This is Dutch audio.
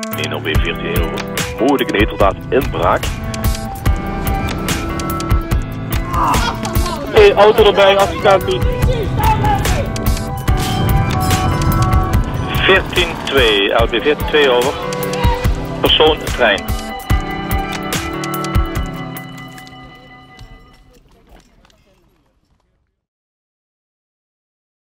1 op 14 over. Mogelijk een heterdaad inbraak. Hey, auto erbij, assistentie. 14-2, LB 14-2 over. Persoon trein.